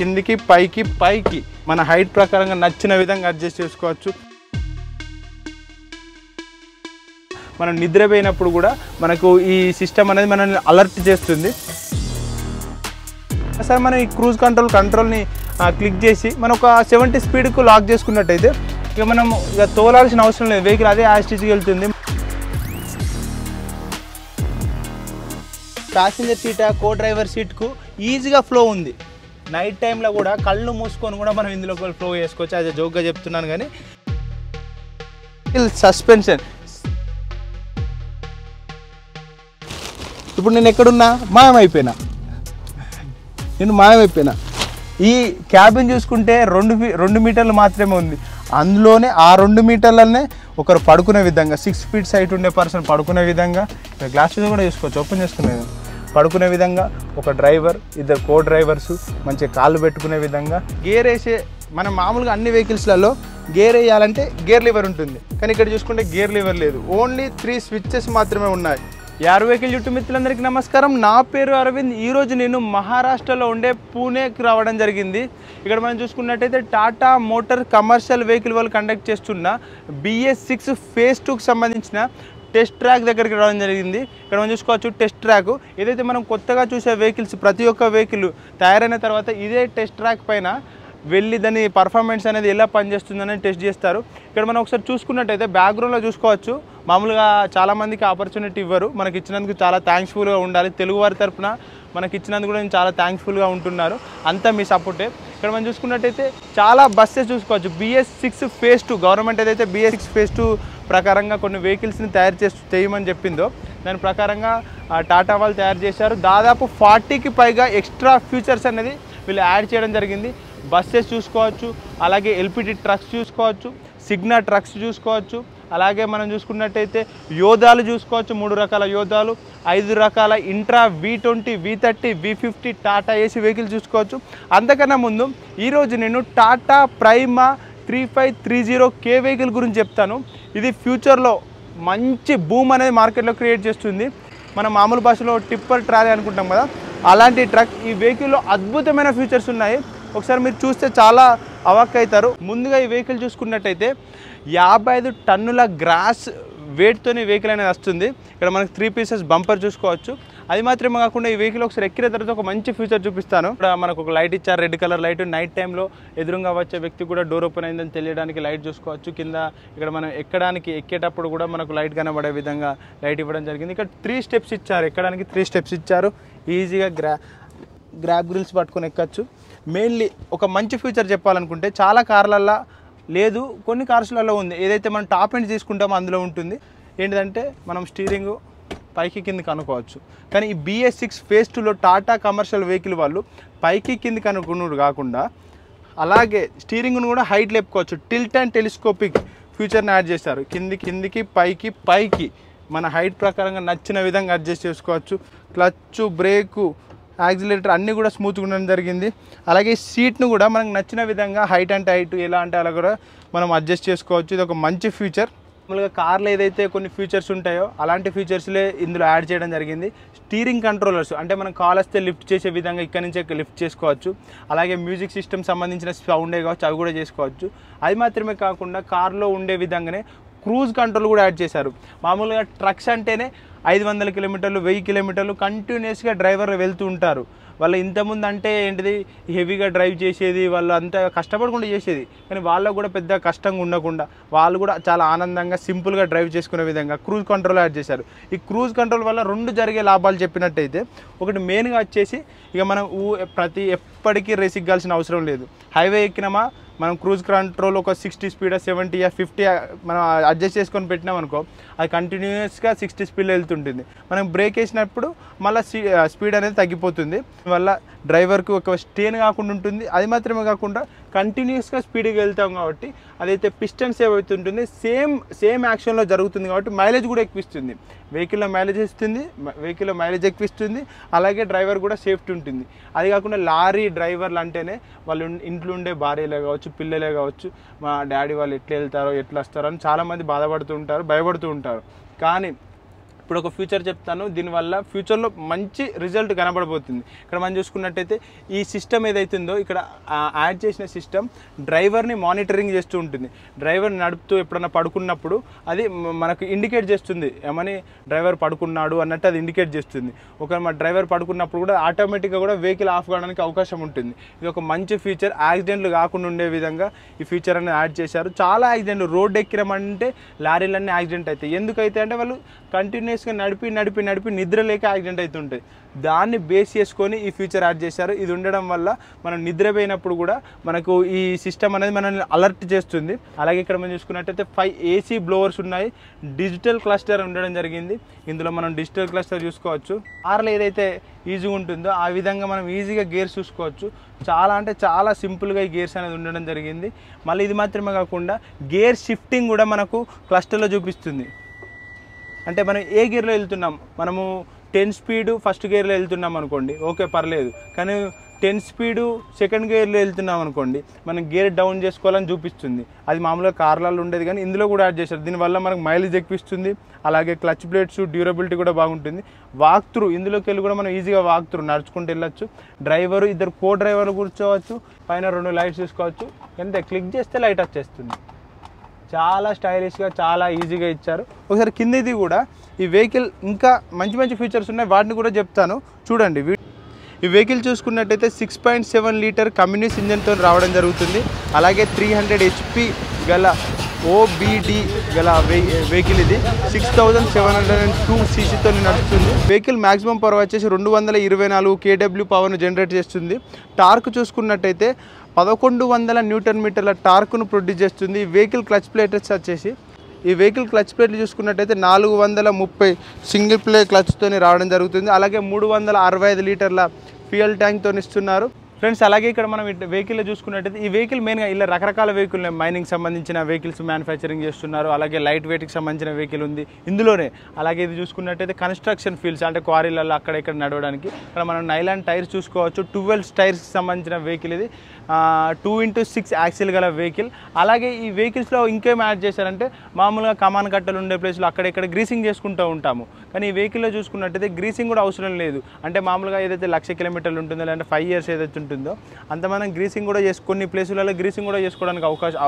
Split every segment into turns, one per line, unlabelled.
కిందికి పైకి పైకి. మన హైట్ ప్రకారంగా నచ్చిన విధంగా అడ్జస్ట్ చేసుకోవచ్చు. మనం నిద్రపోయినప్పుడు కూడా మనకు ఈ సిస్టమ్ అనేది మనల్ని అలర్ట్ చేస్తుంది. సార్ మనం ఈ క్రూజ్ కంట్రోల్ కంట్రోల్ని క్లిక్ చేసి మనం ఒక సెవెంటీ స్పీడ్కు లాక్ చేసుకున్నట్టయితే ఇక మనం ఇక తోలాల్సిన అవసరం లేదు. వెహికల్ అదే యాస్టిచ్కి వెళ్తుంది. ప్యాసింజర్ సీట్ కో డ్రైవర్ సీట్కు ఈజీగా ఫ్లో ఉంది. నైట్ టైంలో కూడా కళ్ళు మూసుకొని కూడా మనం ఇందులో ఫ్లో చేసుకోవచ్చు. అది జోక్గా చెప్తున్నాను కానీ. సస్పెన్షన్ ఇప్పుడు నేను ఎక్కడున్నా? మాయమైపోయినా. నేను మాయమైపోయినా. ఈ క్యాబిన్ చూసుకుంటే రెండు ఫీ- రెండు మీటర్లు మాత్రమే ఉంది. అందులోనే ఆ రెండు మీటర్లనే ఒకరు పడుకునే విధంగా సిక్స్ ఫీట్ సైట్ ఉండే పర్సన్ పడుకునే విధంగా గ్లాసెస్ కూడా చూసుకోవచ్చు ఓపెన్ చేసుకునేది. పడుకునే విధంగా ఒక డ్రైవర్ ఇద్దరు కో డ్రైవర్స్ మంచి కాళ్ళు పెట్టుకునే విధంగా. గేర్ వేసే మనం మామూలుగా అన్ని వెహికల్స్లలో గేర్ వేయాలంటే గేర్ లివర్ ఉంటుంది. కానీ ఇక్కడ చూసుకుంటే గేర్ లివర్ లేదు. ఓన్లీ త్రీ స్విచ్చెస్ మాత్రమే ఉన్నాయి. యారు వెహికల్ చుట్టూ మిత్రులందరికీ నమస్కారం. నా పేరు అరవింద్. ఈరోజు నేను మహారాష్ట్రలో ఉండే పూణేకి రావడం జరిగింది. ఇక్కడ మనం చూసుకున్నట్టయితే టాటా మోటార్ కమర్షియల్ వెహికల్ వాళ్ళు కండక్ట్ చేస్తున్న బిఎస్ సిక్స్ ఫేస్ టూకి సంబంధించిన టెస్ట్ ట్రాక్ దగ్గరికి రావడం జరిగింది. ఇక్కడ మనం చూసుకోవచ్చు టెస్ట్ ట్రాక్. ఏదైతే మనం కొత్తగా చూసే వెహికల్స్ ప్రతి ఒక్క వెహికల్ తయారైన తర్వాత ఇదే టెస్ట్ ట్రాక్ పైన వెళ్ళి దాని పర్ఫార్మెన్స్ అనేది ఎలా పనిచేస్తుందని టెస్ట్ చేస్తారు. ఇక్కడ మనం ఒకసారి చూసుకున్నట్టయితే బ్యాక్గ్రౌండ్లో చూసుకోవచ్చు. మామూలుగా చాలామందికి ఆపర్చునిటీ ఇవ్వరు. మనకి ఇచ్చినందుకు చాలా థ్యాంక్స్ఫుల్గా ఉండాలి. తెలుగు వారి తరపున మనకి ఇచ్చినందుకు కూడా నేను చాలా థ్యాంక్స్ఫుల్గా ఉంటున్నారు. అంతా మీ సపోర్టే ఇక్కడ మనం చూసుకున్నట్టయితే చాలా బస్సెస్ చూసుకోవచ్చు. BS six phase two government ఏదైతే బిఎస్ సిక్స్ ఫేజ్ టూ ప్రకారంగా కొన్ని వెహికల్స్ని తయారు చేసి చేయమని చెప్పిందో దాని ప్రకారంగా టాటా వాళ్ళు తయారు చేశారు. దాదాపు ఫార్టీకి పైగా ఎక్స్ట్రా ఫీచర్స్ అనేది వీళ్ళు యాడ్ చేయడం జరిగింది. బస్సెస్ చూసుకోవచ్చు. అలాగే ఎల్పిటి ట్రక్స్ చూసుకోవచ్చు. సిగ్నా ట్రక్స్ చూసుకోవచ్చు. అలాగే మనం చూసుకున్నట్టయితే యోధాలు చూసుకోవచ్చు మూడు రకాల యోధాలు. ఐదు రకాల Intra V twenty V thirty V fifty Tata Ace vehicle చూసుకోవచ్చు. అంతకన్నా ముందు ఈరోజు నేను Tata Prima three five three zero K vehicle గురించి చెప్తాను. ఇది ఫ్యూచర్లో మంచి బూమ్ అనేది మార్కెట్లో క్రియేట్ చేస్తుంది. మనం మామూలు భాషలో టిప్పర్ ట్రాలీ అనుకుంటాం కదా అలాంటి ట్రక్ ఈ వెహికల్లో అద్భుతమైన ఫీచర్స్ ఉన్నాయి. ఒకసారి మీరు చూస్తే చాలా అవాక్ అవుతారు ముందుగా ఈ వెహికల్ చూసుకున్నట్టయితే యాభై ఐదు టన్నుల గ్రాస్ వెయిట్తోనే వెహికల్ అనేది వస్తుంది. ఇక్కడ మనకి త్రీ పీసెస్ బంపర్ చూసుకోవచ్చు. అది మాత్రమే కాకుండా ఈ వెహికల్ ఒకసారి ఎక్కిన తర్వాత ఒక మంచి ఫ్యూచర్ చూపిస్తాను. ఇక్కడ మనకు ఒక లైట్ ఇచ్చారు రెడ్ కలర్ లైట్ నైట్ టైంలో ఎదురుగా వచ్చే వ్యక్తి కూడా డోర్ ఓపెన్ అయిందని తెలియడానికి లైట్ చూసుకోవచ్చు. కింద ఇక్కడ మనం ఎక్కడానికి ఎక్కేటప్పుడు కూడా మనకు లైట్ కనబడే విధంగా లైట్ ఇవ్వడం జరిగింది. ఇక్కడ త్రీ స్టెప్స్ ఇచ్చారు. ఎక్కడానికి త్రీ స్టెప్స్ ఇచ్చారు. ఈజీగా గ్రా గ్రాబ్ గ్రిల్స్ పట్టుకొని ఎక్కచ్చు. మెయిన్లీ ఒక మంచి ఫ్యూచర్ చెప్పాలనుకుంటే చాలా కార్లల్లో లేదు కొన్ని కార్స్లలో ఉంది. ఏదైతే మనం టాప్ ఎండ్ తీసుకుంటామో అందులో ఉంటుంది. ఏంటిదంటే మనం స్టీరింగ్ పైకి కిందకి అనుకోవచ్చు కానీ ఈ బిఎస్ సిక్స్ ఫేస్ టూలో టాటా కమర్షియల్ వెహికల్ వాళ్ళు పైకి కిందకి అనుకున్నాడు కాకుండా అలాగే స్టీరింగ్ను కూడా హైట్ లేపుకోవచ్చు టిల్ట్ అండ్ టెలిస్కోపిక్ ఫ్యూచర్ని యాడ్ చేశారు కింది కిందికి పైకి పైకి మన హైట్ ప్రకారంగా నచ్చిన విధంగా అడ్జస్ట్ చేసుకోవచ్చు. క్లచ్ బ్రేకు యాక్సిలేటర్ అన్నీ కూడా స్మూత్గా ఉండడం జరిగింది. అలాగే సీట్ను కూడా మనకు నచ్చిన విధంగా హైట్ అండ్ హైట్ ఎలా అంటే అలా కూడా మనం అడ్జస్ట్ చేసుకోవచ్చు. ఇది ఒక మంచి ఫీచర్ మామూలుగా కార్లో ఏదైతే కొన్ని ఫీచర్స్ ఉంటాయో అలాంటి ఫీచర్స్లే ఇందులో యాడ్ చేయడం జరిగింది. స్టీరింగ్ కంట్రోలర్స్ అంటే మనం కాల్ వస్తే లిఫ్ట్ చేసే విధంగా ఇక్కడ నుంచి లిఫ్ట్ చేసుకోవచ్చు. అలాగే మ్యూజిక్ సిస్టమ్ సంబంధించిన సౌండే కావచ్చు అవి కూడా చేసుకోవచ్చు. అది మాత్రమే కాకుండా కార్లో ఉండే విధంగానే క్రూజ్ కంట్రోల్ కూడా యాడ్ చేశారు. మామూలుగా ట్రక్స్ అంటేనే ఐదు వందల కిలోమీటర్లు వెయ్యి కిలోమీటర్లు కంటిన్యూస్గా డ్రైవర్లు వెళ్తూ ఉంటారు. వాళ్ళు ఇంతకుముందు అంటే ఏంటిది? హెవీగా డ్రైవ్ చేసేది వాళ్ళు అంత కష్టపడకుండా చేసేది. కానీ వాళ్ళకు కూడా పెద్ద కష్టంగా ఉండకుండా వాళ్ళు కూడా చాలా ఆనందంగా సింపుల్గా డ్రైవ్ చేసుకునే విధంగా క్రూజ్ కంట్రోల్ యాడ్ చేశారు. ఈ క్రూజ్ కంట్రోల్ వల్ల రెండు జరిగే లాభాలు చెప్పినట్టయితే ఒకటి మెయిన్గా వచ్చేసి ఇక మనం ఊ ప్రతి ఎప్పటికీ రేస్ ఎక్కాల్సిన అవసరం లేదు. హైవే ఎక్కినామా? మనం క్రూజ్ కంట్రోల్ ఒక సిక్స్టీ స్పీడ్ సెవెంటీ ఫిఫ్టీ మనం అడ్జస్ట్ చేసుకొని పెట్టినాం అనుకో అది కంటిన్యూస్గా సిక్స్టీ స్పీడ్లో వెళ్తుంటుంది. మనం బ్రేక్ వేసినప్పుడు మళ్ళీ స్పీడ్ అనేది తగ్గిపోతుంది. వల్ల డ్రైవర్కి ఒక స్టేన్ కాకుండా ఉంటుంది. అది మాత్రమే కాకుండా కంటిన్యూస్గా స్పీడ్గా వెళ్తాం కాబట్టి అదైతే పిస్టన్ సేవ్ అవుతుంటుంది సేమ్ సేమ్ యాక్షన్లో జరుగుతుంది కాబట్టి మైలేజ్ కూడా ఎక్కువిస్తుంది వెహికల్లో మైలేజ్ ఇస్తుంది వెహికల్లో మైలేజ్ ఎక్కువిస్తుంది అలాగే డ్రైవర్ కూడా సేఫ్టీ ఉంటుంది. అది కాకుండా లారీ డ్రైవర్లు అంటేనే వాళ్ళు ఇంట్లో ఉండే భార్యలే కావచ్చు పిల్లలే కావచ్చు మా డాడీ వాళ్ళు ఎట్లా వెళ్తారో ఎట్లా వస్తారో అని చాలామంది బాధపడుతూ ఉంటారు భయపడుతూ ఉంటారు. కానీ ఇప్పుడు ఒక ఫ్యూచర్ చెప్తాను. దీనివల్ల ఫ్యూచర్లో మంచి రిజల్ట్ కనబడబోతుంది. ఇక్కడ మనం చూసుకున్నట్టయితే ఈ సిస్టమ్ ఏదైతుందో ఇక్కడ యాడ్ చేసిన సిస్టమ్ డ్రైవర్ని మానిటరింగ్ చేస్తూ ఉంటుంది. డ్రైవర్ నడుపుతూ ఎప్పుడన్నా పడుకున్నప్పుడు అది మనకు ఇండికేట్ చేస్తుంది. ఏమని? డ్రైవర్ పడుకున్నాడు అన్నట్టు అది ఇండికేట్ చేస్తుంది. ఒక మా డ్రైవర్ పడుకున్నప్పుడు కూడా ఆటోమేటిక్గా కూడా వెహికల్ ఆఫ్ కావడానికి అవకాశం ఉంటుంది. ఇది ఒక మంచి ఫీచర్ యాక్సిడెంట్లు కాకుండా ఉండే విధంగా ఈ ఫీచర్ అనేది యాడ్ చేశారు. చాలా యాక్సిడెంట్లు రోడ్ ఎక్కిరమంటే లారీలన్నీ యాక్సిడెంట్ అవుతాయి. ఎందుకైతే అంటే వాళ్ళు కంటిన్యూస్ కంటిన్యూస్గా నడిపి నడిపి నడిపి నిద్ర లేక యాక్సిడెంట్ అవుతుంటుంది దాన్ని బేస్ చేసుకొని ఈ ఫీచర్ యాడ్ చేశారు. ఇది ఉండడం వల్ల మనం నిద్రపోయినప్పుడు కూడా మనకు ఈ సిస్టమ్ అనేది మనల్ని అలర్ట్ చేస్తుంది. అలాగే ఇక్కడ మనం చూసుకున్నట్టయితే ఫైవ్ ఏసీ బ్లోవర్స్ ఉన్నాయి. డిజిటల్ క్లస్టర్ ఉండడం జరిగింది. ఇందులో మనం డిజిటల్ క్లస్టర్ చూసుకోవచ్చు. కార్లు ఏదైతే ఈజీగా ఉంటుందో ఆ విధంగా మనం ఈజీగా గేర్స్ చూసుకోవచ్చు. చాలా అంటే చాలా సింపుల్గా ఈ గేర్స్ అనేది ఉండడం జరిగింది. మళ్ళీ ఇది మాత్రమే కాకుండా గేర్ షిఫ్టింగ్ కూడా మనకు క్లస్టర్లో చూపిస్తుంది. అంటే మనం ఏ గేర్లో వెళ్తున్నాం? మనము టెన్ స్పీడ్ ఫస్ట్ గేర్లో వెళ్తున్నాం అనుకోండి. ఓకే పర్లేదు. కానీ టెన్ స్పీడు సెకండ్ గేర్లో వెళ్తున్నాం అనుకోండి మనం గేర్ డౌన్ చేసుకోవాలని చూపిస్తుంది. అది మామూలుగా కార్లలో ఉండేది కానీ ఇందులో కూడా యాడ్ చేశారు. దీనివల్ల మనకు మైలేజ్ ఎక్కిస్తుంది అలాగే క్లచ్ ప్లేట్స్ డ్యూరబిలిటీ కూడా బాగుంటుంది. వాక్ త్రూ ఇందులోకి వెళ్ళి కూడా మనం ఈజీగా వాక్ త్రూ నడుచుకుంటూ వెళ్ళొచ్చు. డ్రైవరు ఇద్దరు కో డ్రైవర్లు కూర్చోవచ్చు. పైన రెండు లైట్స్ చూసుకోవచ్చు ఎంత? క్లిక్ చేస్తే లైట్ వచ్చేస్తుంది. చాలా స్టైలిష్గా చాలా ఈజీగా ఇచ్చారు. ఒకసారి కిందది కూడా ఈ వెహికల్ ఇంకా మంచి మంచి ఫీచర్స్ ఉన్నాయి. వాటిని కూడా చెప్తాను. చూడండి వీ- ఈ వెహికల్ చూసుకున్నట్టయితే six point seven litre Cummins ఇంజన్తో రావడం జరుగుతుంది. అలాగే త్రీ హండ్రెడ్ హెచ్పి గల ఓబిడి గల వెహికల్ ఇది. Six thousand seven hundred and two సీసీతో నడుస్తుంది. వెహికల్ మాక్సిమం పవర్ వచ్చేసి రెండు వందల ఇరవై నాలుగు కేడబ్ల్యూ పవర్ను జనరేట్ చేస్తుంది. టార్క్ చూసుకున్నట్టయితే పదకొండు వందల న్యూటన్ మీటర్ల టార్క్ను ప్రొడ్యూస్ చేస్తుంది. వెహికల్ క్లచ్ ప్లేటర్స్ వచ్చేసి ఈ వెహికల్ క్లచ్ ప్లేట్లు చూసుకున్నట్టయితే నాలుగు వందల ముప్పై సింగిల్ ప్లే క్లచ్తోని రావడం జరుగుతుంది. అలాగే మూడు వందల అరవై ఐదు లీటర్ల ఫ్యూయల్ ట్యాంక్తో ఇస్తున్నారు. ఫ్రెండ్స్ అలాగే ఇక్కడ మనం వెహికల్ చూసుకున్నట్టయితే ఈ వెహికల్ మెయిన్గా ఇలా రకరకాల వెహికల్ మైనింగ్ సంబంధించిన వెహికల్స్ మ్యానుఫ్యాక్చరింగ్ చేస్తున్నారు. అలాగే లైట్ వెయిట్కి సంబంధించిన వెహికల్ ఉంది. ఇందులోనే అలాగే ఇది చూసుకున్నట్టయితే కన్స్ట్రక్షన్ ఫీల్డ్స్ అంటే క్వారీలలో అక్కడ ఇక్కడ నడవడానికి. ఇక్కడ మనం నైలాన్ టైర్స్ చూసుకోవచ్చు. ట్వెల్వ్ టైర్స్కి సంబంధించిన వెహికల్ ఇది. టూ ఇంటూ సిక్స్ యాక్సిల్ గల వెహికల్ అలాగే ఈ వెహికల్స్లో ఇంకేం యాడ్ చేశారంటే మామూలుగా కమాన్ కట్టలు ఉండే ప్లేస్లో అక్కడెక్కడ గ్రీసింగ్ చేసుకుంటూ ఉంటాము. కానీ ఈ వెహికల్లో చూసుకున్నట్టయితే గ్రీసింగ్ కూడా అవసరం లేదు. అంటే మామూలుగా ఏదైతే లక్ష కిలోమీటర్లు ఉంటుందో లేదంటే ఫైవ్ ఇయర్స్ ఏదైతే ఉంటుందో. అంత మనం గ్రీసింగ్ కూడా చేసుకొని ప్లేసులలో గ్రీసింగ్ కూడా చేసుకోవడానికి అవకాశం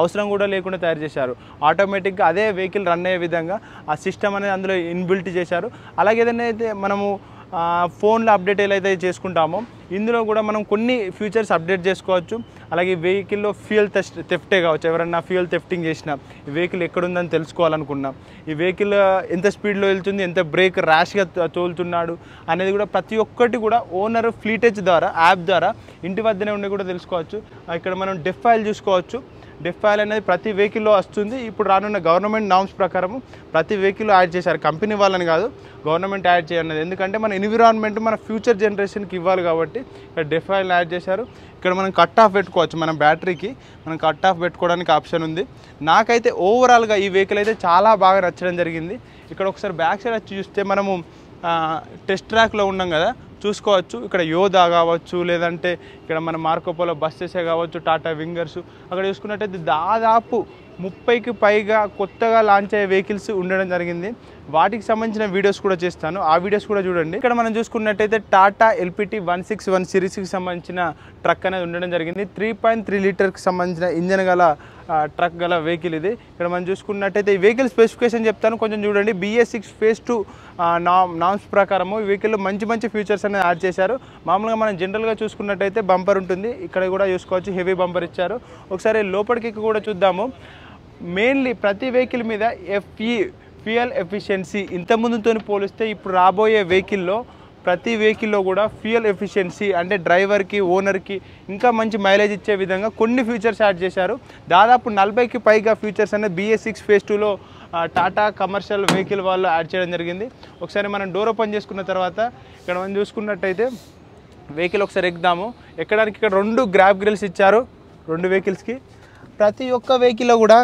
అవసరం కూడా లేకుండా తయారు చేశారు. ఆటోమేటిక్గా అదే వెహికల్ రన్ అయ్యే విధంగా ఆ సిస్టమ్ అనేది అందులో ఇన్బిల్ట్ చేశారు. అలాగే ఏదైనా అయితే మనము ఫోన్లో అప్డేట్ ఎలా అయితే చేసుకుంటామో ఇందులో కూడా మనం కొన్ని ఫీచర్స్ అప్డేట్ చేసుకోవచ్చు. అలాగే వెహికల్లో ఫ్యూయల్ టెస్ట్ తెఫ్టే కావచ్చు ఎవరన్నా ఫ్యూయల్ తెఫ్టింగ్ చేసినా ఈ వెహికల్ ఎక్కడుందని తెలుసుకోవాలనుకున్నా ఈ వెహికల్ ఎంత స్పీడ్లో వెళ్తుంది ఎంత బ్రేక్ ర్యాష్గా తోలుతున్నాడు అనేది కూడా ప్రతి ఒక్కటి కూడా ఓనర్ ఫ్లీటేజ్ ద్వారా యాప్ ద్వారా ఇంటి వద్దనే ఉండి కూడా తెలుసుకోవచ్చు. ఇక్కడ మనం డెఫ్ ఫైల్ చూసుకోవచ్చు. డెఫ్ ఫైల్ అనేది ప్రతి వెహికల్లో వస్తుంది. ఇప్పుడు రానున్న గవర్నమెంట్ నామ్స్ ప్రకారం ప్రతి వెహికల్ యాడ్ చేశారు. కంపెనీ వాళ్ళని కాదు గవర్నమెంట్ యాడ్ చేయన్నది ఎందుకంటే మన ఎన్విరాన్మెంట్ మన ఫ్యూచర్ జనరేషన్కి ఇవ్వాలి కాబట్టి ఇక్కడ డెఫ్ యాడ్ చేశారు. ఇక్కడ మనం కట్ ఆఫ్ పెట్టుకోవచ్చు. మన బ్యాటరీకి మనం కట్ ఆఫ్ పెట్టుకోవడానికి ఆప్షన్ ఉంది. నాకైతే ఓవరాల్గా ఈ వెహికల్ అయితే చాలా బాగా నచ్చడం జరిగింది. ఇక్కడ ఒకసారి బ్యాక్ సైడ్ వచ్చి చూస్తే మనము టెస్ట్ ట్రాక్లో ఉన్నాం కదా. చూసుకోవచ్చు. ఇక్కడ యోధా కావచ్చు లేదంటే ఇక్కడ మన మార్కోపోలో బస్సెసే కావచ్చు టాటా వింగర్స్. అక్కడ చూసుకున్నట్టయితే దాదాపు ముప్పైకి పైగా కొత్తగా లాంచ్ అయ్యే వెహికల్స్ ఉండడం జరిగింది. వాటికి సంబంధించిన వీడియోస్ కూడా చేస్తాను. ఆ వీడియోస్ కూడా చూడండి. ఇక్కడ మనం చూసుకున్నట్టయితే Tata LPT one six one సిరీస్కి సంబంధించిన ట్రక్ అనేది ఉండడం జరిగింది. త్రీ పాయింట్ త్రీ లీటర్కి సంబంధించిన ఇంజన్ గల ట్రక్ గల వెహికల్ ఇది. ఇక్కడ మనం చూసుకున్నట్టయితే ఈ వెహికల్ స్పెసిఫికేషన్ చెప్తాను. కొంచెం చూడండి. BS six phase two norms ప్రకారము ఈ వెహికల్లో మంచి మంచి ఫీచర్స్ అనేది యాడ్ చేశారు. మామూలుగా మనం జనరల్గా చూసుకున్నట్టయితే బంపర్ ఉంటుంది. ఇక్కడ కూడా చూసుకోవచ్చు హెవీ బంపర్ ఇచ్చారు. ఒకసారి లోపలికి కూడా చూద్దాము. మెయిన్లీ ప్రతి వెహికల్ మీద ఎఫ్ఈ ఫ్యూయల్ ఎఫిషియన్సీ ఇంతకుముందుతో పోలిస్తే ఇప్పుడు రాబోయే వెహికల్లో ప్రతి వెహికల్లో కూడా ఫ్యూయల్ ఎఫిషియన్సీ అంటే డ్రైవర్కి ఓనర్కి ఇంకా మంచి మైలేజ్ ఇచ్చే విధంగా కొన్ని ఫీచర్స్ యాడ్ చేశారు. దాదాపు నలభైకి పైగా ఫీచర్స్ అనేది బిఎస్ సిక్స్ ఫేస్ టూలో టాటా కమర్షియల్ వెహికల్ వాళ్ళు యాడ్ చేయడం జరిగింది. ఒకసారి మనం డోర్ ఓపెన్ చేసుకున్న తర్వాత ఇక్కడ మనం చూసుకున్నట్టయితే వెహికల్ ఒకసారి ఎక్కుదాము. ఎక్కడానికి ఇక్కడ రెండు గ్రాబ్ గ్రిల్స్ ఇచ్చారు రెండు వెహికల్స్కి ప్రతి ఒక్క వెహికల్లో కూడా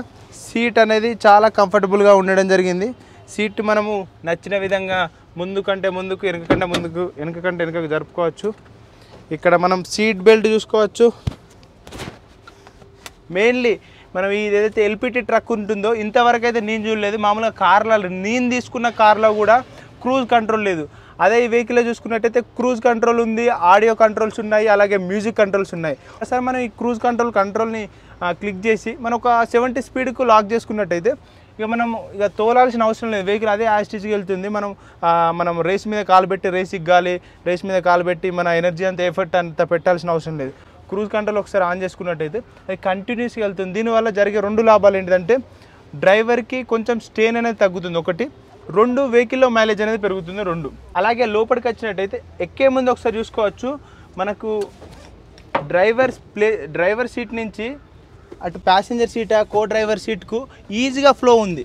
సీట్ అనేది చాలా కంఫర్టబుల్గా ఉండడం జరిగింది. సీట్ మనము నచ్చిన విధంగా ముందు కంటే ముందుకు వెనుక కంటే ముందుకు వెనక కంటే వెనుకకు జరుపుకోవచ్చు. ఇక్కడ మనం సీట్ బెల్ట్ చూసుకోవచ్చు. మెయిన్లీ మనం ఇది ఏదైతే ఎల్పిటి ట్రక్ ఉంటుందో ఇంతవరకు అయితే నేను చూడలేదు. మామూలుగా కార్లలో నేను తీసుకున్న కార్లో కూడా క్రూజ్ కంట్రోల్ లేదు. అదే ఈ వెహికల్లో చూసుకున్నట్టయితే క్రూజ్ కంట్రోల్ ఉంది ఆడియో కంట్రోల్స్ ఉన్నాయి అలాగే మ్యూజిక్ కంట్రోల్స్ ఉన్నాయి. ఒకసారి మనం ఈ క్రూజ్ కంట్రోల్ కంట్రోల్ని క్లిక్ చేసి మనం ఒక సెవెంటీ స్పీడ్కు లాక్ చేసుకున్నట్టయితే ఇక మనం ఇక తోలాల్సిన అవసరం లేదు. వెహికల్ అదే యాస్టిజ్కి వెళ్తుంది. మనం మనం రేస్ మీద కాలు పెట్టి రేస్ ఇగ్గాలి రేస్ మీద కాలు పెట్టి మన ఎనర్జీ అంత ఎఫర్ట్ అంత పెట్టాల్సిన అవసరం లేదు. క్రూజ్ కంట్రోల్ ఒకసారి ఆన్ చేసుకున్నట్టయితే అది కంటిన్యూస్గా వెళ్తుంది. దీనివల్ల జరిగే రెండు లాభాలు ఏంటంటే డ్రైవర్కి కొంచెం స్టేన్ అనేది తగ్గుతుంది. ఒకటి రెండు వెహికల్లో మైలేజ్ అనేది పెరుగుతుంది రెండు. అలాగే లోపలికి వచ్చినట్టయితే ఎక్కే ముందు ఒకసారి చూసుకోవచ్చు. మనకు డ్రైవర్ ప్లే డ్రైవర్ సీట్ నుంచి అటు ప్యాసింజర్ సీట్ కో డ్రైవర్ సీట్కు ఈజీగా ఫ్లో ఉంది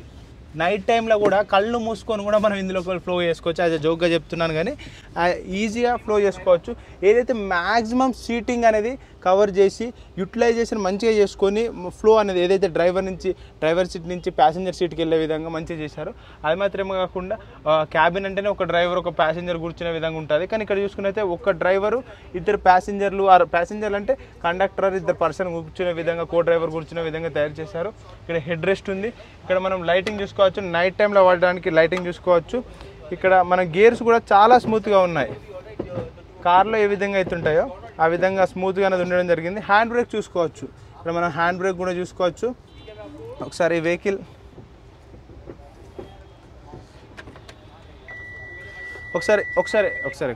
నైట్ టైంలో కూడా కళ్ళు మూసుకొని కూడా మనం ఇందులో ఫ్లో చేసుకోవచ్చు. యాజ్ జోక్గా చెప్తున్నాను కానీ ఈజీగా ఫ్లో చేసుకోవచ్చు. ఏదైతే మ్యాక్సిమం సీటింగ్ అనేది కవర్ చేసి యూటిలైజేషన్ మంచిగా చేసుకొని ఫ్లో అనేది ఏదైతే డ్రైవర్ నుంచి డ్రైవర్ సీట్ నుంచి ప్యాసింజర్ సీట్కి వెళ్ళే విధంగా మంచిగా చేశారు అది మాత్రమే కాకుండా క్యాబిన్ అంటేనే ఒక డ్రైవర్ ఒక ప్యాసింజర్ కూర్చునే విధంగా ఉంటుంది. కానీ ఇక్కడ చూసుకున్నైతే ఒక డ్రైవరు ఇద్దరు ప్యాసింజర్లు ఆ ప్యాసింజర్లు అంటే కండక్టర్ ఇద్దరు పర్సన్ కూర్చునే విధంగా కో డ్రైవర్ కూర్చునే విధంగా తయారు చేశారు. ఇక్కడ హెడ్ రెస్ట్ ఉంది. ఇక్కడ మనం లైటింగ్ చూసుకోవచ్చు. నైట్ టైంలో వాడడానికి లైటింగ్ చూసుకోవచ్చు. ఇక్కడ మన గేర్స్ కూడా చాలా స్మూత్గా ఉన్నాయి. కార్లో ఏ విధంగా అయితే ఉంటాయో ఆ విధంగా స్మూత్గా అనేది ఉండడం జరిగింది. హ్యాండ్ బ్రేక్ చూసుకోవచ్చు. ఇక్కడ మనం హ్యాండ్ బ్రేక్ కూడా చూసుకోవచ్చు. ఒకసారి వెహికల్ ఒకసారి ఒకసారి ఒకసారి.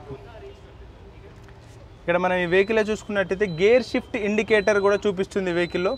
ఇక్కడ మనం ఈ వెహికల్ చూసుకున్నట్టయితే గేర్ షిఫ్ట్ ఇండికేటర్ కూడా చూపిస్తుంది వెహికల్లో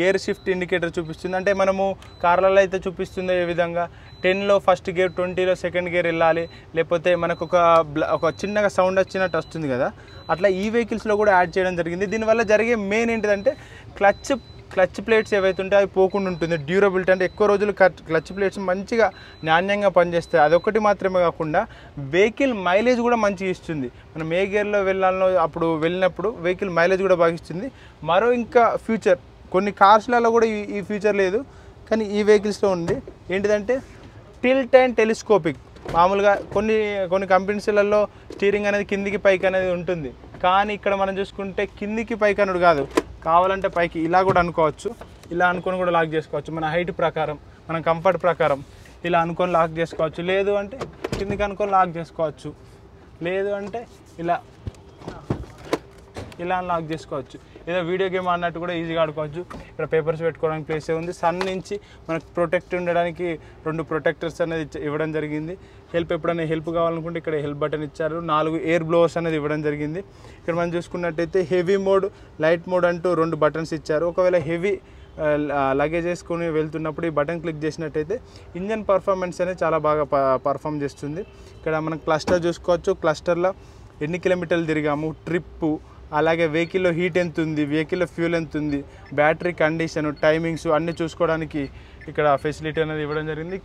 గేర్ షిఫ్ట్ ఇండికేటర్ చూపిస్తుంది. అంటే మనము కార్లలో అయితే చూపిస్తుంది ఏ విధంగా? టెన్లో ఫస్ట్ గేర్ ట్వంటీలో సెకండ్ గేర్ వెళ్ళాలి. లేకపోతే మనకు ఒక బ్ల- ఒక చిన్నగా సౌండ్ వచ్చినట్టు వస్తుంది కదా? అట్లా ఈ వెహికల్స్లో కూడా యాడ్ చేయడం జరిగింది. దీనివల్ల జరిగే మెయిన్ ఏంటిదంటే క్లచ్ క్లచ్ ప్లేట్స్ ఏవైతే ఉంటాయో అవి పోకుండా ఉంటుంది. డ్యూరబిలిటీ అంటే ఎక్కువ రోజులు క్లచ్ ప్లేట్స్ మంచిగా నాణ్యంగా పనిచేస్తాయి. అదొకటి మాత్రమే కాకుండా వెహికల్ మైలేజ్ కూడా మంచిగా ఇస్తుంది. మనం ఏ గేర్లో వెళ్ళాలనో అప్పుడు వెళ్ళినప్పుడు వెహికల్ మైలేజ్ కూడా బాగా ఇస్తుంది. మరో ఇంకా ఫ్యూచర్ కొన్ని కార్స్లలో కూడా ఈ ఫీచర్ ఫ్యూచర్ లేదు. కానీ ఈ వెహికల్స్లో ఉంది. ఏంటిదంటే టిల్ట్ అండ్ టెలిస్కోపిక్. మామూలుగా కొన్ని కొన్ని కంపెనీస్లలో స్టీరింగ్ అనేది కిందికి పైకి అనేది ఉంటుంది. కానీ ఇక్కడ మనం చూసుకుంటే కిందికి పైకి అనుడు కాదు. కావాలంటే పైకి ఇలా కూడా అనుకోవచ్చు. ఇలా అనుకొని కూడా లాక్ చేసుకోవచ్చు. మన హైట్ ప్రకారం మన కంఫర్ట్ ప్రకారం ఇలా అనుకొని లాక్ చేసుకోవచ్చు. లేదు అంటే కిందికి అనుకొని లాక్ చేసుకోవచ్చు. లేదు అంటే ఇలా ఇలా లాక్ చేసుకోవచ్చు. లేదా వీడియో గేమ్ ఆడినట్టు కూడా ఈజీగా ఆడుకోవచ్చు. ఇక్కడ పేపర్స్ పెట్టుకోవడానికి ప్లేస్ ఉంది. సన్ నుంచి మనకు ప్రొటెక్ట్ ఉండడానికి రెండు ప్రొటెక్టర్స్ అనేది ఇవ్వడం జరిగింది. హెల్ప్ ఎప్పుడైనా హెల్ప్ కావాలనుకుంటే ఇక్కడ హెల్ప్ బటన్ ఇచ్చారు. నాలుగు ఎయిర్ బ్లోవర్స్ అనేది ఇవ్వడం జరిగింది. ఇక్కడ మనం చూసుకున్నట్టయితే హెవీ మోడ్ లైట్ మోడ్ అంటూ రెండు బటన్స్ ఇచ్చారు. ఒకవేళ హెవీ లగేజ్ వేసుకొని వెళ్తున్నప్పుడు ఈ బటన్ క్లిక్ చేసినట్టయితే ఇంజన్ పర్ఫార్మెన్స్ అనేది చాలా బాగా పర్ఫామ్ చేస్తుంది. ఇక్కడ మనం క్లస్టర్ చూసుకోవచ్చు. క్లస్టర్లో ఎన్ని కిలోమీటర్లు తిరిగాము? ట్రిప్పు అలాగే వెహికల్లో హీట్ ఎంత ఉంది వెహికల్లో ఫ్యూల్ ఎంత ఉంది బ్యాటరీ కండిషన్ టైమింగ్స్ అన్నీ చూసుకోవడానికి ఇక్కడ ఫెసిలిటీ అనేది ఇవ్వడం జరిగింది.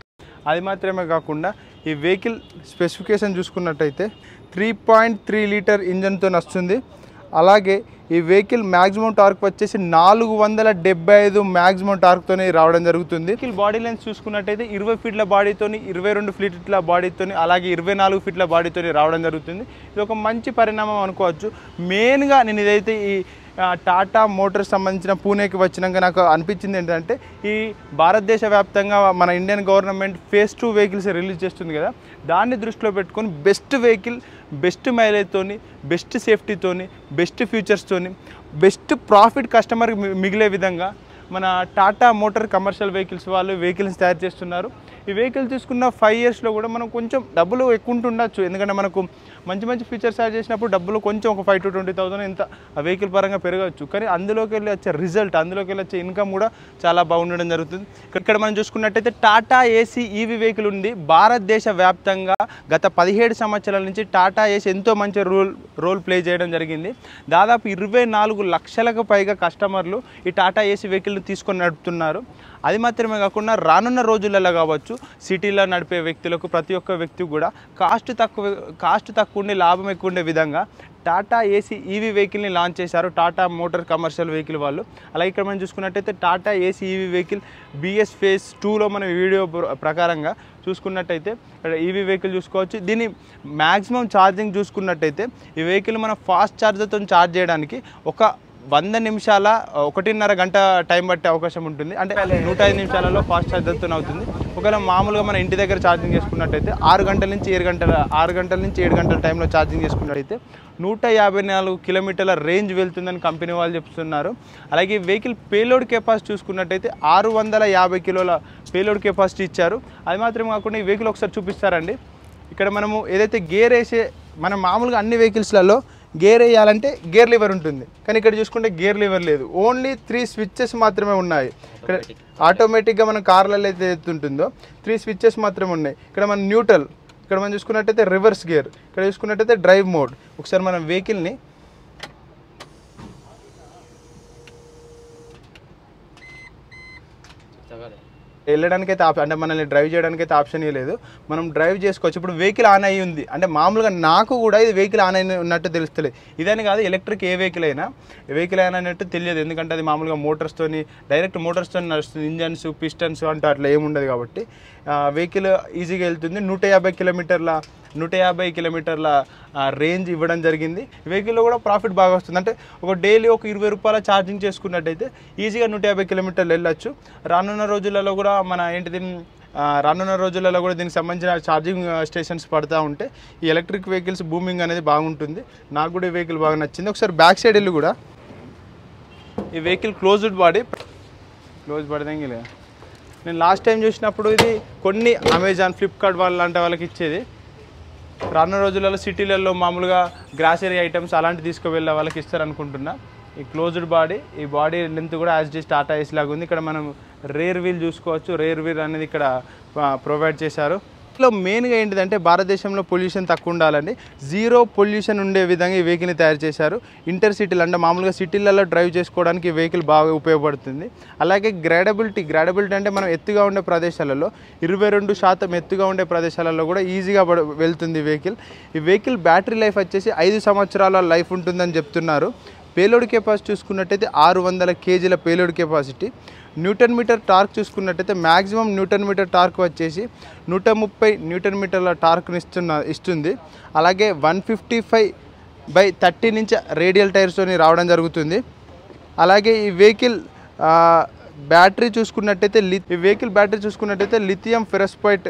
అది మాత్రమే కాకుండా ఈ వెహికల్ స్పెసిఫికేషన్ చూసుకున్నట్టయితే త్రీ పాయింట్ త్రీ లీటర్ ఇంజన్తో వస్తుంది అలాగే ఈ వెహికల్ మ్యాక్సిమం టార్క్ వచ్చేసి నాలుగు వందల డెబ్బై ఐదు మ్యాక్సిమం టార్క్తోనే రావడం జరుగుతుంది. వెహికల్ బాడీ లెన్స్ చూసుకున్నట్టయితే ఇరవై ఫీట్ల బాడీతోని ఇరవై రెండు ఫీట్ల బాడీతోని అలాగే ఇరవై నాలుగు ఫీట్ల బాడీతోని రావడం జరుగుతుంది. ఇది ఒక మంచి పరిణామం అనుకోవచ్చు. మెయిన్గా నేను ఇదైతే ఈ టాటా మోటార్స్ సంబంధించిన పూణేకి వచ్చినాక నాకు అనిపించింది ఏంటంటే ఈ భారతదేశ వ్యాప్తంగా మన Indian government phase two vehicles release చేస్తుంది కదా దాన్ని దృష్టిలో పెట్టుకొని బెస్ట్ వెహికల్ బెస్ట్ మైలేజ్తోని బెస్ట్ సేఫ్టీతోని బెస్ట్ ఫ్యూచర్స్తోని బెస్ట్ ప్రాఫిట్ కస్టమర్కి మిగిలే విధంగా మన టాటా మోటార్ కమర్షియల్ వెహికల్స్ వాళ్ళు వెహికల్స్ తయారు చేస్తున్నారు. ఈ వెహికల్ తీసుకున్న ఫైవ్ ఇయర్స్లో కూడా మనం కొంచెం డబ్బులు ఎక్కువ ఉంటుండొచ్చు. ఎందుకంటే మనకు మంచి మంచి ఫీచర్స్ యాడ్ చేసినప్పుడు డబ్బులు కొంచెం ఒక ఫైవ్ టు ట్వంటీ థౌసండ్ ఇంత వెహికల్ పరంగా పెరగవచ్చు. కానీ అందులోకి వెళ్ళి వచ్చే రిజల్ట్ అందులోకి వెళ్ళి వచ్చే ఇన్కమ్ కూడా చాలా బాగుండడం జరుగుతుంది. ఇక్కడ మనం చూసుకున్నట్టయితే టాటా ఏసీ ఈవీ వెహికల్ ఉంది. భారతదేశ వ్యాప్తంగా గత పదిహేడు సంవత్సరాల నుంచి టాటా ఏసీ ఎంతో మంచి రోల్ రోల్ ప్లే చేయడం జరిగింది. దాదాపు ఇరవై నాలుగు లక్షలకు పైగా కస్టమర్లు ఈ టాటా ఏసీ వెహికల్ని తీసుకొని నడుపుతున్నారు. అది మాత్రమే కాకుండా రానున్న రోజులలో కావచ్చు సిటీలో నడిపే వ్యక్తులకు ప్రతి ఒక్క వ్యక్తి కూడా కాస్ట్ తక్కువ కాస్ట్ తక్కువ ఉండే లాభం ఎక్కువ ఉండే విధంగా టాటా ఏసీ ఈవీ వెహికల్ని లాంచ్ చేశారు. టాటా మోటార్ కమర్షియల్ వెహికల్ వాళ్ళు. అలాగే ఇక్కడ మనం చూసుకున్నట్టయితే Tata Ace EV vehicle BS phase టూలో మన వీడియో ప్ర- ప్రకారంగా చూసుకున్నట్టయితే ఇక్కడ ఈవీ వెహికల్ చూసుకోవచ్చు. దీని మ్యాక్సిమం ఛార్జింగ్ చూసుకున్నట్టయితే ఈ వెహికల్ మనం ఫాస్ట్ ఛార్జర్తో ఛార్జ్ చేయడానికి ఒక వంద నిమిషాల ఒకటిన్నర గంట టైం పట్టే అవకాశం ఉంటుంది. అంటే నూట ఐదు నిమిషాలలో ఫాస్ట్ ఛార్జర్తో అవుతుంది. ఒకవేళ మామూలుగా మన ఇంటి దగ్గర ఛార్జింగ్ చేసుకున్నట్టయితే ఆరు గంటల నుంచి ఏడు గంటల ఆరు గంటల నుంచి ఏడు గంటల టైంలో ఛార్జింగ్ చేసుకున్నట్టయితే నూట యాభై నాలుగు కిలోమీటర్ల రేంజ్ వెళ్తుందని కంపెనీ వాళ్ళు చెప్తున్నారు. అలాగే వెహికల్ పేలోడ్ కెపాసిటీ చూసుకున్నట్టయితే ఆరు వందల యాభై కిలోల పేలోడ్ కెపాసిటీ ఇచ్చారు. అది మాత్రమే కాకుండా ఈ వెహికల్ ఒకసారి చూపిస్తారండి. ఇక్కడ మనము ఏదైతే గేర్ వేసే మనం మామూలుగా అన్ని వెహికల్స్లలో గేర్ వేయాలంటే గేర్ లివర్ ఉంటుంది. కానీ ఇక్కడ చూసుకుంటే గేర్ లివర్ లేదు. ఓన్లీ త్రీ స్విచ్చెస్ మాత్రమే ఉన్నాయి. ఇక్కడ ఆటోమేటిక్గా మన కార్లలో అయితే ఉంటుందో త్రీ స్విచ్చెస్ మాత్రమే ఉన్నాయి. ఇక్కడ మన న్యూట్రల్ ఇక్కడ మనం చూసుకున్నట్టయితే రివర్స్ గేర్ ఇక్కడ చూసుకున్నట్టయితే డ్రైవ్ మోడ్ ఒకసారి మనం వెహికల్ని వెళ్ళడానికి అయితే ఆప్షన్ అంటే మనల్ని డ్రైవ్ చేయడానికి అయితే ఆప్షన్ లేదు. మనం డ్రైవ్ చేసుకోవచ్చు. ఇప్పుడు వెహికల్ ఆన్ అయ్యి ఉంది. అంటే మామూలుగా నాకు కూడా ఇది వెహికల్ ఆన్ అయి ఉన్నట్టు తెలుస్తలేదు. ఇదని కాదు ఎలక్ట్రిక్ ఏ వెహికల్ అయినా వెహికల్ అయినా అన్నట్టు తెలియదు. ఎందుకంటే అది మామూలుగా మోటార్స్తోని డైరెక్ట్ మోటార్స్తో నడుస్తుంది. ఇంజన్స్ పిస్టన్స్ అంటే అట్లా ఏముండదు కాబట్టి వెహికల్ ఈజీగా వెళ్తుంది. నూట యాభై కిలోమీటర్ల నూట యాభై కిలోమీటర్ల రేంజ్ ఇవ్వడం జరిగింది. వెహికల్లో కూడా ప్రాఫిట్ బాగా వస్తుంది. అంటే ఒక డైలీ ఒక ఇరవై రూపాయల ఛార్జింగ్ చేసుకున్నట్టయితే ఈజీగా నూట యాభై కిలోమీటర్లు వెళ్ళొచ్చు. రానున్న రోజులలో కూడా మన ఏంటిది రానున్న రోజులలో కూడా దీనికి సంబంధించిన ఛార్జింగ్ స్టేషన్స్ పడతా ఉంటే ఈ ఎలక్ట్రిక్ వెహికల్స్ బూమింగ్ అనేది బాగుంటుంది. నాకు కూడా ఈ వెహికల్ బాగా నచ్చింది. ఒకసారి బ్యాక్ సైడ్ వెళ్ళి కూడా. ఈ వెహికల్ క్లోజ్డ్ బాడీ. క్లోజ్ పడదంగి నేను లాస్ట్ టైం చూసినప్పుడు ఇది కొన్ని అమెజాన్ ఫ్లిప్కార్ట్ వాళ్ళ లాంటి వాళ్ళకి ఇచ్చేది. రానున్న రోజులలో సిటీలలో మామూలుగా గ్రాసరీ ఐటమ్స్ అలాంటి తీసుకువెళ్ళే వాళ్ళకి ఇస్తారు అనుకుంటున్నా ఈ క్లోజ్డ్ బాడీ ఈ బాడీ లెంత్ కూడా యాజ్ డి టాటా ఏస్ లాగా ఉంది. ఇక్కడ మనం రేర్ వీల్ చూసుకోవచ్చు. రేర్ వీల్ అనేది ఇక్కడ ప్రొవైడ్ చేశారు. ఇందులో మెయిన్గా ఏంటిదంటే భారతదేశంలో పొల్యూషన్ తక్కువ ఉండాలండి. జీరో పొల్యూషన్ ఉండే విధంగా ఈ వెహికల్ని తయారు చేశారు. ఇంటర్ సిటీలు అంటే మామూలుగా సిటీలలో డ్రైవ్ చేసుకోవడానికి ఈ వెహికల్ బాగా ఉపయోగపడుతుంది. అలాగే గ్రాడబిలిటీ గ్రాడబిలిటీ అంటే మనం ఎత్తుగా ఉండే ప్రదేశాలలో ఇరవై రెండు శాతం ఎత్తుగా ఉండే ప్రదేశాలలో కూడా ఈజీగా వెళ్తుంది వెహికల్ ఈ వెహికల్ బ్యాటరీ లైఫ్ వచ్చేసి ఐదు సంవత్సరాల లైఫ్ ఉంటుందని చెప్తున్నారు. పేలోడ్ కెపాసిటీ చూసుకున్నట్టయితే ఆరు వందల కేజీల payload capacity newton metre torque చూసుకున్నట్టయితే మ్యాక్సిమం న్యూటన్ మీటర్ టార్క్ వచ్చేసి నూట ముప్పై న్యూటన్ మీటర్ల టార్క్ని ఇస్తున్న ఇస్తుంది. అలాగే one fifty five by thirty నుంచి రేడియల్ టైర్స్తో రావడం జరుగుతుంది. అలాగే ఈ వెహికల్ బ్యాటరీ చూసుకున్నట్టయితే లి ఈ వెహికల్ బ్యాటరీ చూసుకున్నట్టయితే లిథియం ఫెరస్పైట్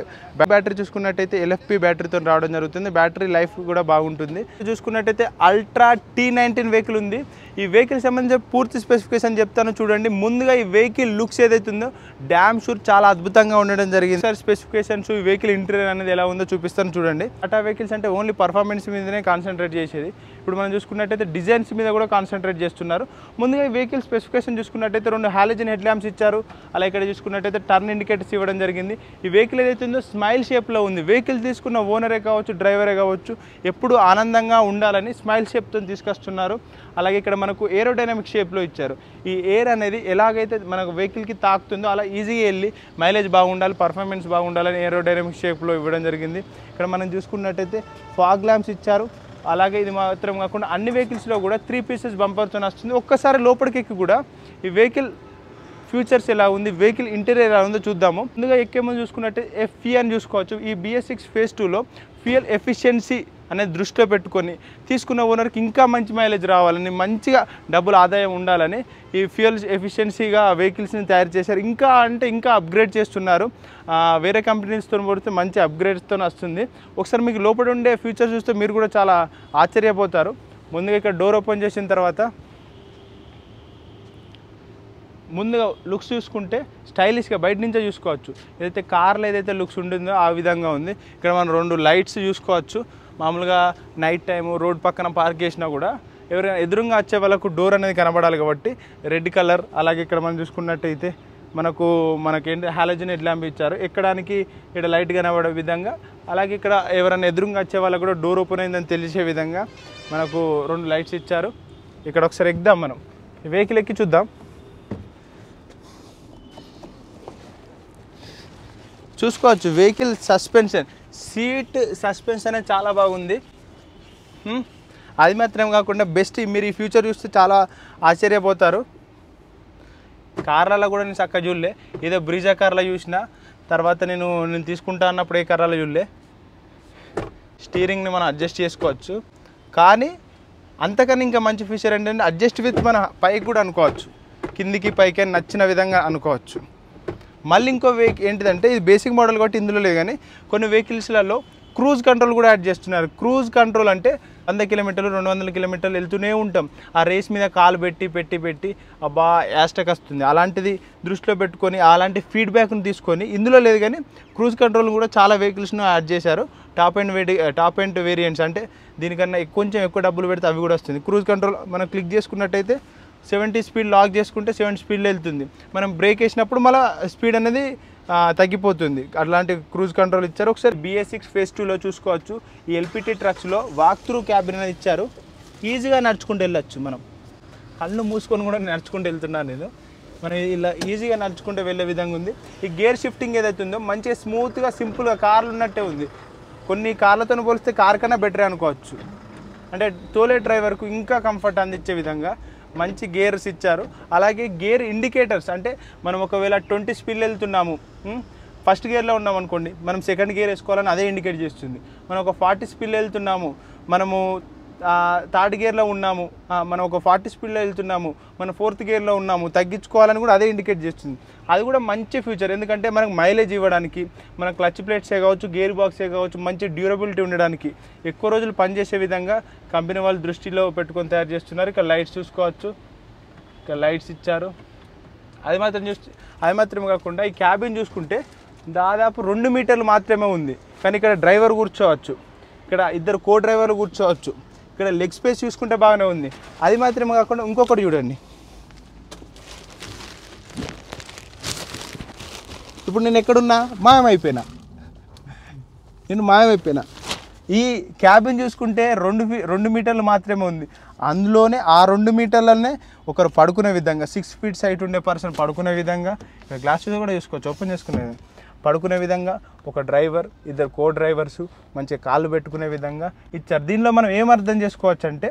బ్యాటరీ చూసుకున్నట్టయితే ఎల్ఎఫ్పి బ్యాటరీతో రావడం జరుగుతుంది. బ్యాటరీ లైఫ్ కూడా బాగుంటుంది. చూసుకున్నట్టయితే అల్ట్రా టీ నైన్టీన్ వెహికల్ ఉంది. ఈ వెహికల్ సంబంధించిన పూర్తి స్పెసిఫికేషన్ చెప్తాను చూడండి. ముందుగా ఈ వెహికల్ లుక్స్ ఏదైతే ఉందో డ్యామ్ షూర్ చాలా అద్భుతంగా ఉండడం జరిగింది. సార్ స్పెసిఫికేషన్స్ ఈ వెహికల్ ఇంటీరియర్ అనేది ఎలా ఉందో చూపిస్తాను చూడండి. టాటా వెహికల్స్ అంటే ఓన్లీ పర్ఫార్మెన్స్ మీదనే కాన్సన్ట్రేట్ చేసేది. ఇప్పుడు మనం చూసుకున్నట్టయితే డిజైన్స్ మీద కూడా కాన్సన్ట్రేట్ చేస్తున్నారు. ముందుగా వెహికల్ స్పెసిఫికేషన్ చూసుకున్నట్టయితే రెండు హాలోజన్ హెడ్ ల్యాంప్స్ ఇచ్చారు. అలా ఇక్కడ చూసుకున్నట్టయితే టర్న్ ఇండికేటర్స్ ఇవ్వడం జరిగింది. ఈ వెహికల్ ఏదైతే ఉందో స్మైల్ షేప్లో ఉంది. వెహికల్ తీసుకున్న ఓనరే కావచ్చు డ్రైవరే కావచ్చు ఎప్పుడు ఆనందంగా ఉండాలని స్మైల్ షేప్తో తీసుకొస్తున్నారు. అలాగే ఇక్కడ మనకు ఏరోడైనమిక్ షేప్లో ఇచ్చారు. ఈ ఎయిర్ అనేది ఎలాగైతే మనకు వెహికల్కి తాకుతుందో అలా ఈజీగా వెళ్ళి మైలేజ్ బాగుండాలి పర్ఫార్మెన్స్ బాగుండాలని ఏరోడైనమిక్ షేప్లో ఇవ్వడం జరిగింది. ఇక్కడ మనం చూసుకున్నట్టయితే ఫాగ్ ల్యాంప్స్ ఇచ్చారు. అలాగే ఇది మాత్రం కాకుండా అన్ని వెహికల్స్లో కూడా త్రీ పీసెస్ బంపర్తో వస్తుంది. ఒక్కసారి లోపలికి ఎక్కి కూడా ఈ వెహికల్ ఫ్యూచర్స్ ఎలా ఉంది వెహికల్ ఇంటీరియర్ ఎలా ఉందో చూద్దాము. ముందుగా ఎక్కే ముందు చూసుకున్నట్టే ఎఫ్ఈ అని చూసుకోవచ్చు. ఈ బిఎస్ సిక్స్ ఫేజ్ టూలో ఫ్యూయల్ ఎఫిషియన్సీ అనేది దృష్టిలో పెట్టుకొని తీసుకున్న ఓనర్కి ఇంకా మంచి మైలేజ్ రావాలని మంచిగా డబ్బులు ఆదాయం ఉండాలని ఈ ఫ్యూయల్ ఎఫిషియన్సీగా వెహికల్స్ని తయారు చేశారు. ఇంకా అంటే ఇంకా అప్గ్రేడ్ చేస్తున్నారు. వేరే కంపెనీస్తో పడితే మంచి అప్గ్రేడ్స్తో వస్తుంది. ఒకసారి మీకు లోపల ఉండే ఫ్యూచర్ చూస్తే మీరు కూడా చాలా ఆశ్చర్యపోతారు. ముందుగా ఇక్కడ డోర్ ఓపెన్ చేసిన తర్వాత ముందుగా లుక్స్ చూసుకుంటే స్టైలిష్గా బయట నుంచే చూసుకోవచ్చు. ఏదైతే కార్లో ఏదైతే లుక్స్ ఉంటుందో ఆ విధంగా ఉంది. ఇక్కడ మనం రెండు లైట్స్ చూసుకోవచ్చు. మామూలుగా నైట్ టైము రోడ్ పక్కన పార్క్ చేసినా కూడా ఎవరైనా ఎదురుగా వచ్చే వాళ్ళకు డోర్ అనేది కనబడాలి కాబట్టి రెడ్ కలర్ అలాగే ఇక్కడ మనం చూసుకున్నట్టయితే మనకు మనకేంటి హాలోజన్ హెడ్ ల్యాంప్ ఇచ్చారు. ఎక్కడానికి ఇక్కడ లైట్ కనబడే విధంగా అలాగే ఇక్కడ ఎవరైనా ఎదురుగా వచ్చే వాళ్ళకు కూడా డోర్ ఓపెన్ అయిందని తెలిసే విధంగా మనకు రెండు లైట్స్ ఇచ్చారు. ఇక్కడ ఒకసారి ఎక్కుదాం మనం. వెహికల్ ఎక్కి చూద్దాం. చూసుకోవచ్చు. వెహికల్ సస్పెన్షన్ సీట్ సస్పెన్షన్ అనేది చాలా బాగుంది. అది మాత్రం కాకుండా బెస్ట్ మీరు ఈ ఫ్యూచర్ చూస్తే చాలా ఆశ్చర్యపోతారు. కార్లలో కూడా నేను చక్కగా చూడలే. ఏదో బ్రిజా కార్లో చూసిన తర్వాత నేను నేను తీసుకుంటా అన్నప్పుడు ఏ కార్లలో చూడలే. స్టీరింగ్ని మనం అడ్జస్ట్ చేసుకోవచ్చు. కానీ అంతకన్నా ఇంకా మంచి ఫీచర్ ఏంటంటే అడ్జస్ట్ విత్ మన పైకి కూడా అనుకోవచ్చు. కిందికి పైకి అని నచ్చిన విధంగా అనుకోవచ్చు. మళ్ళీ ఇంకో వెహికల్ ఏంటిదంటే ఇది బేసిక్ మోడల్ కాబట్టి ఇందులో లేదు కానీ కొన్ని వెహికల్స్లలో క్రూజ్ కంట్రోల్ కూడా యాడ్ చేస్తున్నారు. క్రూజ్ కంట్రోల్ అంటే వంద కిలోమీటర్లు రెండు వందల కిలోమీటర్లు వెళ్తూనే ఉంటాం. ఆ రేస్ మీద కాలు పెట్టి పెట్టి పెట్టి అబ్బా యాస్టక్ వస్తుంది. అలాంటిది దృష్టిలో పెట్టుకొని అలాంటి ఫీడ్బ్యాక్ని తీసుకొని ఇందులో లేదు కానీ క్రూజ్ కంట్రోల్ కూడా చాలా వెహికల్స్ను యాడ్ చేశారు. టాప్ అండ్ వేడి టాప్ అండ్ వేరియంట్స్ అంటే దీనికన్నా ఎక్కువ- కొంచెం ఎక్కువ డబ్బులు పెడితే అవి కూడా వస్తుంది. క్రూజ్ కంట్రోల్ మనం క్లిక్ చేసుకున్నట్టయితే సెవెంటీ స్పీడ్ లాక్ చేసుకుంటే సెవెంటీ స్పీడ్లో వెళ్తుంది. మనం బ్రేక్ వేసినప్పుడు మళ్ళీ స్పీడ్ అనేది తగ్గిపోతుంది. అట్లాంటి క్రూజ్ కంట్రోల్ ఇచ్చారు. ఒకసారి బిఎస్ సిక్స్ ఫేస్ టూలో చూసుకోవచ్చు. ఈ ఎల్పిటి ట్రక్స్లో వాక్ త్రూ క్యాబిన్ అనేది ఇచ్చారు. ఈజీగా నడుచుకుంటూ వెళ్ళొచ్చు మనం. కళ్ళు మూసుకొని కూడా నడుచుకుంటూ వెళ్తున్నాను నేను. మనం ఇలా ఈజీగా నడుచుకుంటూ వెళ్ళే విధంగా ఉంది. ఈ గేర్ షిఫ్టింగ్ ఏదైతే ఉందో మంచిగా స్మూత్గా సింపుల్గా కార్లు ఉన్నట్టే ఉంది. కొన్ని కార్లతో పోలిస్తే కార్ కన్నా బెటరే అనుకోవచ్చు. అంటే తోలే డ్రైవర్కు ఇంకా కంఫర్ట్ అందించే విధంగా మంచి గేర్స్ ఇచ్చారు. అలాగే గేర్ ఇండికేటర్స్ అంటే మనం ఒకవేళ ట్వంటీ స్పీడ్ వెళ్తున్నాము ఫస్ట్ గేర్లో ఉన్నాం అనుకోండి మనం సెకండ్ గేర్ వేసుకోవాలని అదే ఇండికేట్ చేస్తుంది. మనం ఒక ఫార్టీ స్పీడ్ వెళ్తున్నాము మనము థర్డ్ గేర్లో ఉన్నాము. మనం ఒక ఫార్టీ స్పీడ్లో వెళ్తున్నాము. మనం ఫోర్త్ గేర్లో ఉన్నాము. తగ్గించుకోవాలని కూడా అదే ఇండికేట్ చేస్తుంది. అది కూడా మంచి ఫ్యూచర్. ఎందుకంటే మనకు మైలేజ్ ఇవ్వడానికి మన క్లచ్ ప్లేట్సే కావచ్చు గేర్ బాక్సే కావచ్చు మంచి డ్యూరబిలిటీ ఉండడానికి ఎక్కువ రోజులు పనిచేసే విధంగా కంపెనీ వాళ్ళు దృష్టిలో పెట్టుకొని తయారు చేస్తున్నారు. ఇక్కడ లైట్స్ చూసుకోవచ్చు. ఇక్కడ లైట్స్ ఇచ్చారు. అది మాత్రం చూస్తే అది మాత్రమే కాకుండా ఈ క్యాబిన్ చూసుకుంటే దాదాపు రెండు మీటర్లు మాత్రమే ఉంది. కానీ ఇక్కడ డ్రైవర్ కూర్చోవచ్చు. ఇక్కడ ఇద్దరు కో డ్రైవర్లు కూర్చోవచ్చు. ఇక్కడ లెగ్ స్పేస్ చూసుకుంటే బాగానే ఉంది. అది మాత్రమే కాకుండా ఇంకొకటి చూడండి. ఇప్పుడు నేను ఎక్కడున్నా? మాయమైపోయినా. నేను మాయమైపోయినా. ఈ క్యాబిన్ చూసుకుంటే రెండు ఫీ- రెండు మీటర్లు మాత్రమే ఉంది. అందులోనే ఆ రెండు మీటర్లనే ఒకరు పడుకునే విధంగా సిక్స్ ఫీట్ సైట్ ఉండే పర్సన్ పడుకునే విధంగా గ్లాస్ గ్లాసెస్ కూడా చూసుకోవచ్చు ఓపెన్ చేసుకునేది. పడుకునే విధంగా ఒక డ్రైవర్ ఇద్దరు కో డ్రైవర్స్ మంచిగా కాళ్ళు పెట్టుకునే విధంగా ఇచ్చారు. దీనిలో మనం ఏం అర్థం చేసుకోవచ్చు అంటే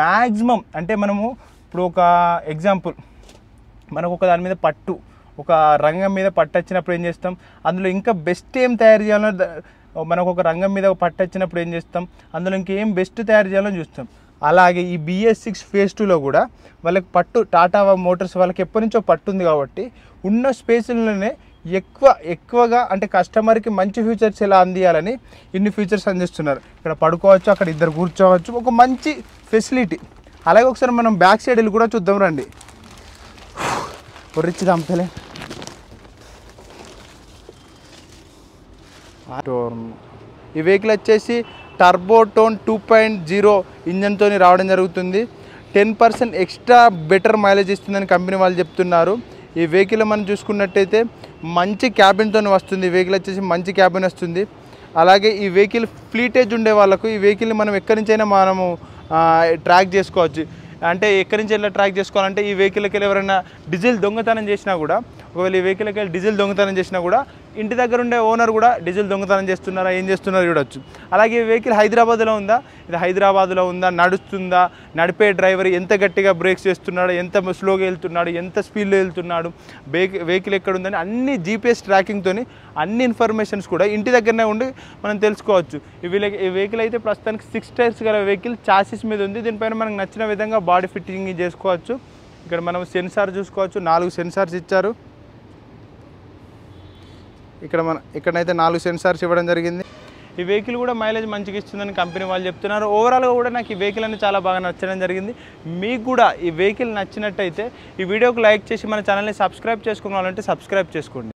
మ్యాక్సిమం అంటే మనము ఇప్పుడు ఒక ఎగ్జాంపుల్ మనకు ఒక దాని మీద పట్టు ఒక రంగం మీద పట్టొచ్చినప్పుడు ఏం చేస్తాం? అందులో ఇంకా బెస్ట్ ఏం తయారు చేయాలో మనకు ఒక రంగం మీద ఒక ఏం చేస్తాం? అందులో ఇంకేం బెస్ట్ తయారు చేయాలని చూస్తాం. అలాగే ఈ బిఎస్ సిక్స్ ఫేజ్ టూలో కూడా వాళ్ళకి పట్టు టాటా మోటార్స్ వాళ్ళకి ఎప్పటి నుంచో పట్టు ఉంది కాబట్టి ఉన్న స్పేస్లోనే ఎక్కువ ఎక్కువగా అంటే కస్టమర్కి మంచి ఫీచర్స్ ఎలా అందియాలని ఇన్ని ఫీచర్స్ అందిస్తున్నారు. ఇక్కడ పడుకోవచ్చు అక్కడ ఇద్దరు కూర్చోవచ్చు ఒక మంచి ఫెసిలిటీ. అలాగే ఒకసారి మనం బ్యాక్ సైడ్ వెళ్ళి కూడా చూద్దాం రండి. పొర్రిచ్చి చంపలే ఈ వెహికల్ వచ్చేసి టర్బోటోన్ టూ పాయింట్ జీరో ఇంజన్తో రావడం జరుగుతుంది. Ten percent extra better mileage ఇస్తుందని కంపెనీ వాళ్ళు చెప్తున్నారు. ఈ వెహికల్ మనం చూసుకున్నట్టయితే మంచి క్యాబిన్తో వస్తుంది. వెహికల్ వచ్చేసి మంచి క్యాబిన్ వస్తుంది. అలాగే ఈ వెహికల్ ఫ్లీటేజ్ ఉండే వాళ్ళకు ఈ వెహికల్ని మనం ఎక్కడి నుంచైనా మనము ట్రాక్ చేసుకోవచ్చు. అంటే ఎక్కడి నుంచి వెళ్ళి ట్రాక్ చేసుకోవాలంటే ఈ వెహికల్కి వెళ్ళి ఎవరైనా డీజిల్ దొంగతనం చేసినా కూడా ఒకవేళ ఈ వెహికల్కి వెళ్ళి డీజిల్ దొంగతనం చేసినా కూడా ఇంటి దగ్గర ఉండే ఓనర్ కూడా డీజిల్ దొంగతనం చేస్తున్నారా ఏం చేస్తున్నారో చూడొచ్చు. అలాగే ఈ వెహికల్ హైదరాబాద్లో ఉందా? ఇది హైదరాబాద్లో ఉందా? నడుస్తుందా? నడిపే డ్రైవర్ ఎంత గట్టిగా బ్రేక్స్ చేస్తున్నాడు ఎంత స్లోగా వెళ్తున్నాడు? ఎంత స్పీడ్లో వెళ్తున్నాడు? బేక్ వెహికల్ ఎక్కడ ఉందని అన్ని జీపీఎస్ ట్రాకింగ్తో అన్ని ఇన్ఫర్మేషన్స్ కూడా ఇంటి దగ్గరనే ఉండి మనం తెలుసుకోవచ్చు. ఈ వెహికల్ ఈ వెహికల్ అయితే ప్రస్తుతానికి సిక్స్ టైర్స్ గల వెహికల్ చాసిస్ మీద ఉంది. దీనిపైన మనకు నచ్చిన విధంగా బాడీ ఫిట్టింగ్ చేసుకోవచ్చు. ఇక్కడ మనం సెన్సార్ చూసుకోవచ్చు. నాలుగు సెన్సార్స్ ఇచ్చారు. ఇక్కడ మన ఇక్కడైతే నాలుగు సెన్సార్స్ ఇవ్వడం జరిగింది. ఈ వెహికల్ కూడా మైలేజ్ మంచిగా ఇస్తుందని కంపెనీ వాళ్ళు చెప్తున్నారు. ఓవరాల్గా కూడా నాకు ఈ వెహికల్ అనేది చాలా బాగా నచ్చడం జరిగింది. మీకు కూడా ఈ వెహికల్ నచ్చినట్టయితే ఈ వీడియోకి లైక్ చేసి మన ఛానల్ని సబ్స్క్రైబ్ చేసుకోవాలంటే సబ్స్క్రైబ్ చేసుకోండి.